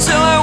Until I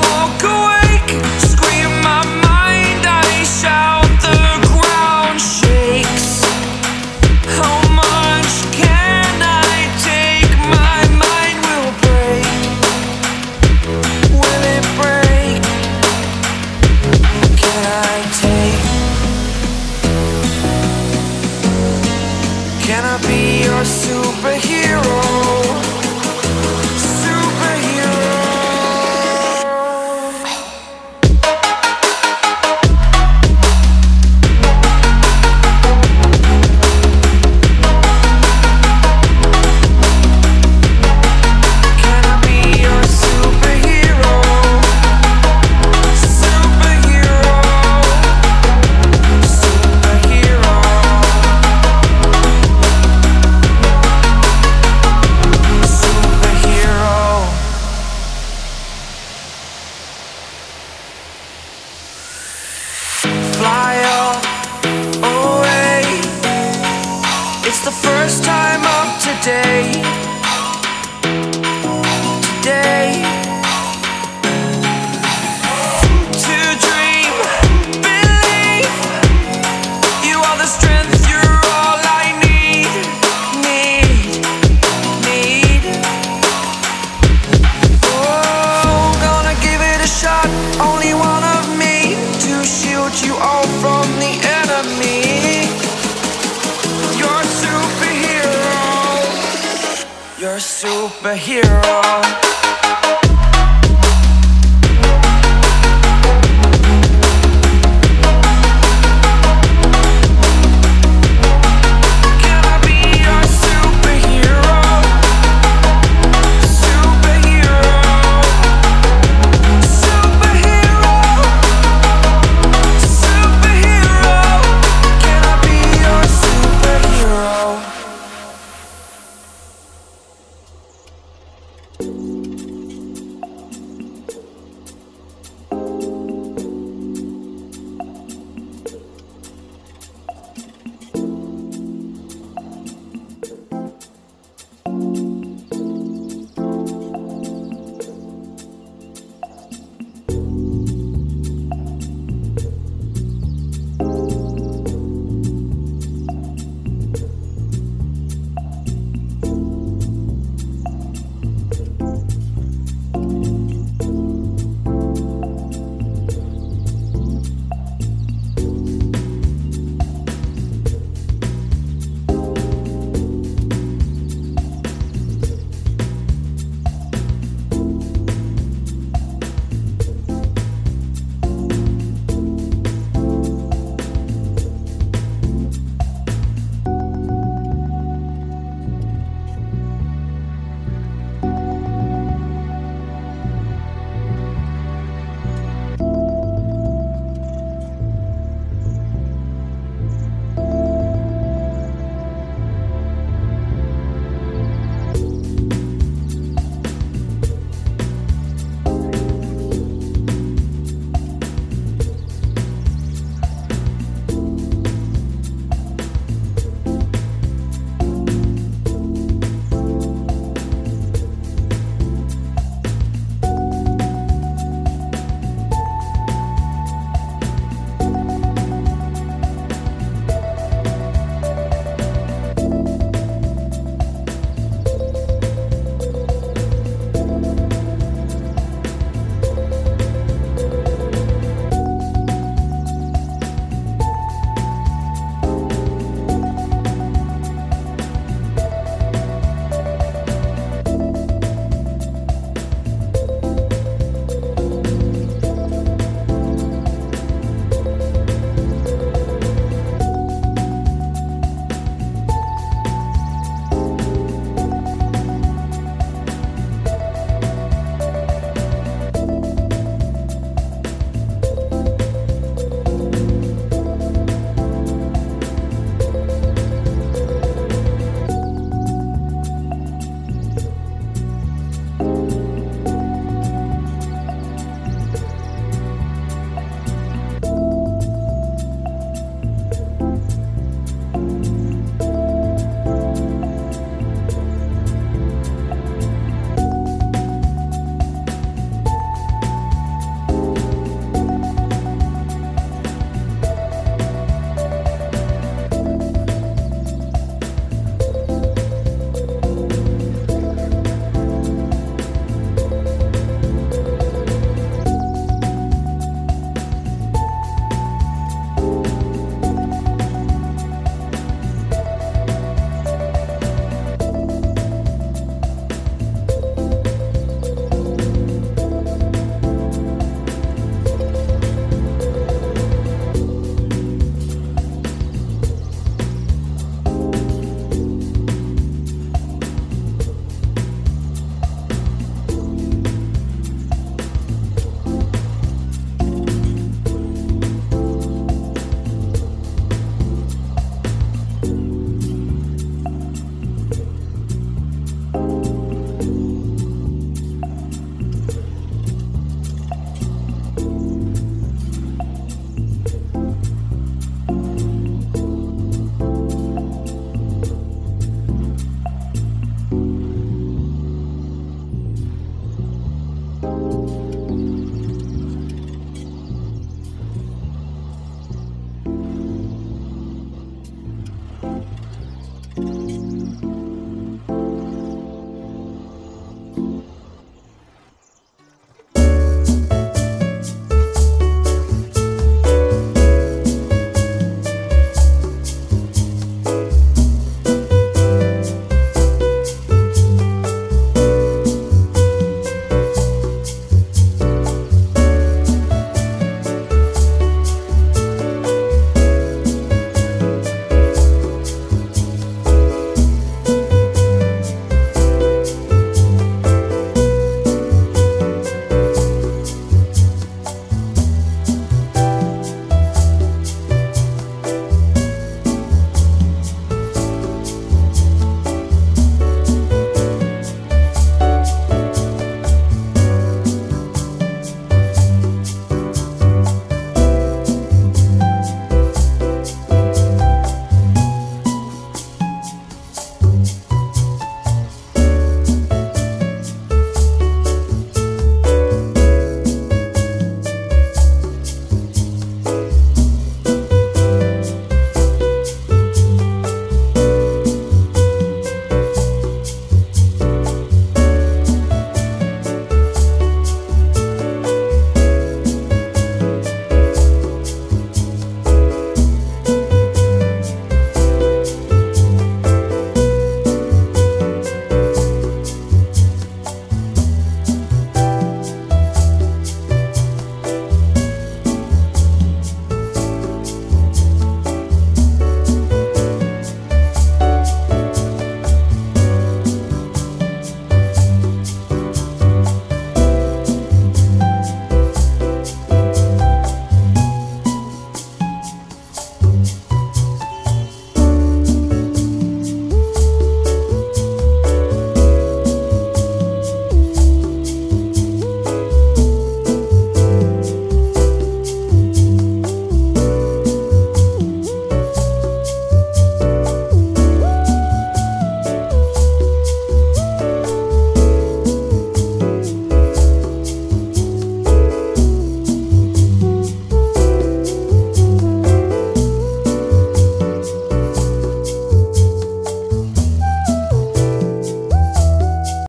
superhero.